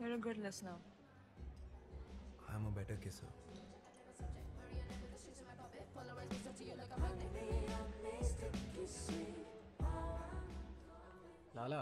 You're a good listener. I am a better kisser. തല